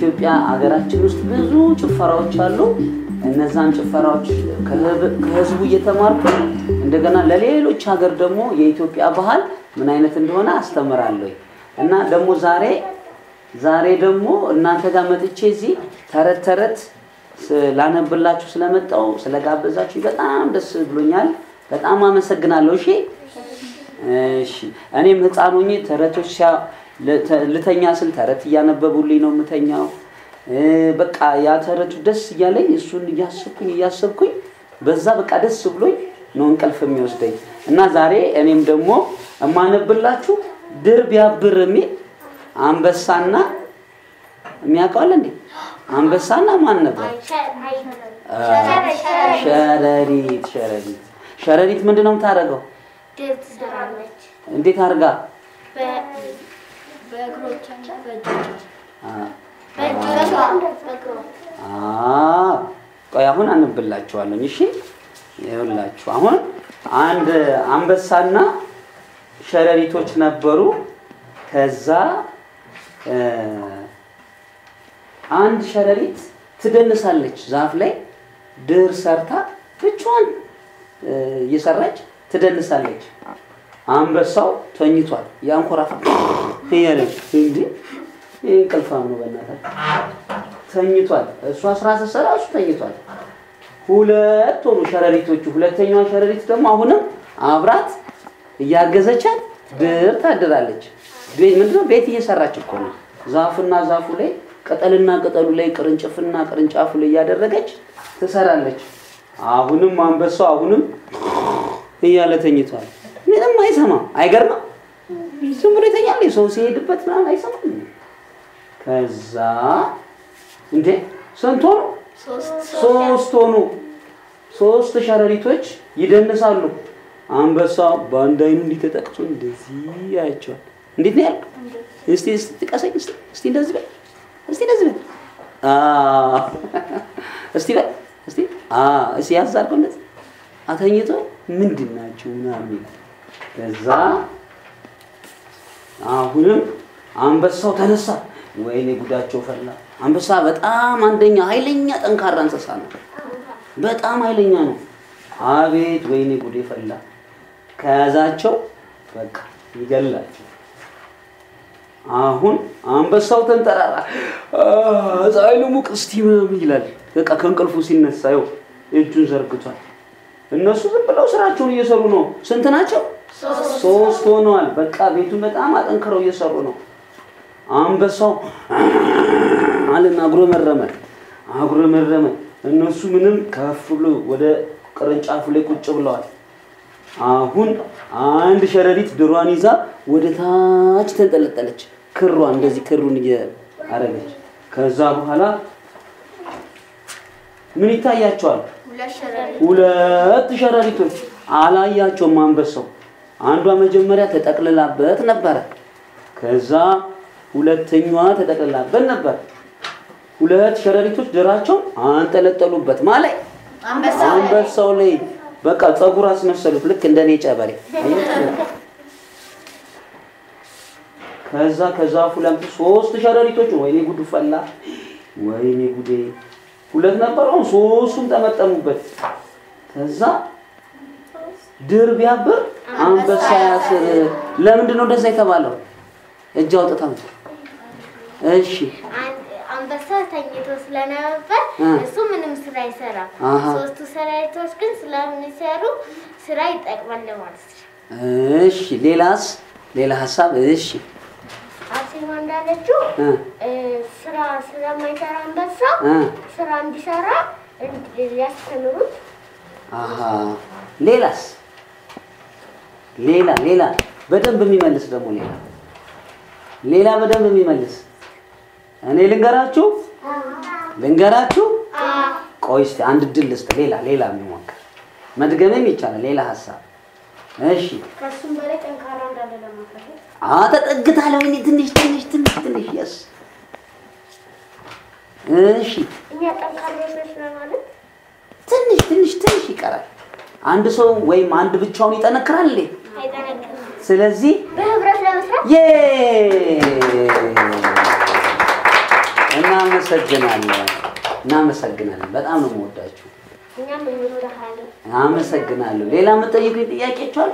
ኢትዮጵያ ሀገራችን ውስጥ ብዙ ጭፈራዎች አሉ። እነዛን ጭፈራዎች ከህዝቡ እየተማርኩ እንደገና ለሌሎች ሀገር ደግሞ የኢትዮጵያ ባህል ምን አይነት እንደሆነ አስተምራለሁ እና ደግሞ ዛሬ ዛሬ ደግሞ እናንተ ጋር መጥቼ እዚህ ተረት ተረት ላነብላችሁ ስለመጣው ስለጋበዛችሁ በጣም ደስ ብሎኛል። በጣም አመሰግናለሁ። እሺ እሺ እኔም ህፃን ሆኜ ተረቶች ልተኛ ስል ተረት እያነበቡልኝ ነው የምተኛው። በቃ ያ ተረቱ ደስ እያለኝ እሱን እያሰብኩኝ እያሰብኩኝ በዛ በቃ ደስ ብሎኝ ነው እንቅልፍ የሚወስደኝ እና ዛሬ እኔም ደግሞ የማነብላችሁ ድር ቢያብር የሚል አንበሳና የሚያውቀዋል እንዴ? አንበሳና ማን ነበር? ሸረሪት ሸረሪት ሸረሪት ምንድን ነው የምታደርገው? እንዴት አድርጋ በእግሮቿና በእጆቿ ቆይ አሁን አነብላችኋለሁ። እሺ ይኸውላችሁ አሁን አንድ አንበሳና ሸረሪቶች ነበሩ። ከዛ አንድ ሸረሪት ትደንሳለች ዛፍ ላይ ድር ሰርታ ብቻዋን እየሰራች ትደንሳለች። አንበሳው ተኝቷል። ያንኮራፋ እያለ እንዲ እንቅልፋም ነው በእናታችሁ ተኝቷል። እሷ ስራ ስትሰራ እሱ ተኝቷል። ሁለት ሆኑ ሸረሪቶቹ። ሁለተኛዋ ሸረሪት ደግሞ አሁንም አብራት እያገዘቻት ድር ታድራለች። ምንድነው ቤት እየሰራች እኮ ነው። ዛፍና ዛፉ ላይ ቅጠልና ቅጠሉ ላይ ቅርንጭፍና ቅርንጫፉ ላይ እያደረገች ትሰራለች። አሁንም አንበሳው አሁንም እያለ ተኝቷል። ምንም አይሰማም። አይገርምም? ዝም ብሎ ይተኛል። ሰው ሲሄድበት ምናምን አይሰማም። ከዛ እንዴ ስንት ሆኑ? ሶስት ሆኑ። ሶስት ሸረሪቶች ይደንሳሉ። አንበሳው በአንድ አይኑ እንዲህ ተጠቅቶ እንደዚህ ያያቸዋል። እንዴት ነው ያልኩ? እስቲ እስቲ እስቲ እንደዚህ በል። እስቲ እንደዚህ በል። እስቲ በል። እስቲ እስቲ ያዝ አድርገው እንደዚህ አተኝቶ ምንድን ናቸው ምናምን ከዛ አሁንም አንበሳው ተነሳ። ወይኔ ጉዳቸው ፈላ። አንበሳ በጣም አንደኛ ኃይለኛ ጠንካራ እንስሳ ነው። በጣም ኃይለኛ ነው። አቤት ወይኔ ጉዴ ፈላ። ከያዛቸው በቃ ይገላቸው። አሁን አንበሳው ተንጠራራ። ፀሐይ ልሙቅ እስቲ ምናምን ይላል። በቃ ከእንቅልፉ ሲነሳ ይኸው እጁን ዘርግቷል። እነሱ ዝም ብለው ስራቸውን እየሰሩ ነው። ስንት ናቸው? ሶስት ሆነዋል። በቃ ቤቱን በጣም አጠንክረው እየሰሩ ነው። አንበሳው አለና አጉረመረመ አጉረመረመ። እነሱ ምንም ከፍ ብሎ ወደ ቅርንጫፉ ላይ ቁጭ ብለዋል። አሁን አንድ ሸረሪት ድሯን ይዛ ወደ ታች ተንጠለጠለች። ክሯን እንደዚህ ክሩን እያረገች ከዛ በኋላ ምን ይታያቸዋል? ሁለት ሸረሪቶች አላያቸውም። አንበሳው አንዷ መጀመሪያ ተጠቅልላበት ነበረ። ከዛ ሁለተኛዋ ተጠቅልላበት ነበር። ሁለት ሸረሪቶች ድራቸውን አንጠለጠሉበት ማለት አንበሳው ላይ በቃ ፀጉር አስመሰሉት። ልክ እንደኔ ጨበሬ? ከዛ ከዛፉ አምጥተው ሶስት ሸረሪቶች ወይኔ ጉዱ ፈላ፣ ወይኔ ጉዴ ሁለት አሁን ሶስቱም ጠመጠሙበት። ከዛ ድር ቢያብር አንበሳ ያስር። ለምንድን ነው እንደዛ የተባለው? እጅ አውጥታ እሺ አንበሳ ተኝቶ ስለነበር እሱ ምንም ስራ አይሰራም። ሶስቱ ሰራዊቶች ግን ስለሚሰሩ ስራ ይጠቅማል ማለት ነው። እሺ ሌላስ? ሌላ ሀሳብ? እሺ አርሴማ እንዳለችው ስራ ስለማይሰራ አንበሳ እ ስራ እንዲሰራ እንዲ- ሊያስተምሩት አሃ ሌላስ? ሌላ ሌላ በደንብ የሚመልስ ደግሞ ሌላ ሌላ በደንብ የሚመልስ እኔ ልንገራችሁ ልንገራችሁ። ቆይ እስኪ አንድ ድል ልስጥ። ሌላ ሌላ የሚሞክር መድገምም ይቻላል። ሌላ ሀሳብ እሺ። ከሱም በላይ ጠንካራ እንዳለ ለማሳየት አ ተጠግታለሁ። እኔ ትንሽ ትንሽ ትንሽ ትንሽ የስ እሺ፣ እኛ ጠንካሮች ነን ማለት ትንሽ ትንሽ ትንሽ ይቀራል። አንድ ሰው ወይም አንድ ብቻውን ይጠነክራል እንዴ? ስለዚህ በህብረት ለመስራት እናመሰግናለን እናመሰግናለን። በጣም ነው የምወዳችሁ። አመሰግናለሁ። ሌላ የምጠይቁኝ ጥያቄዎች አሉ?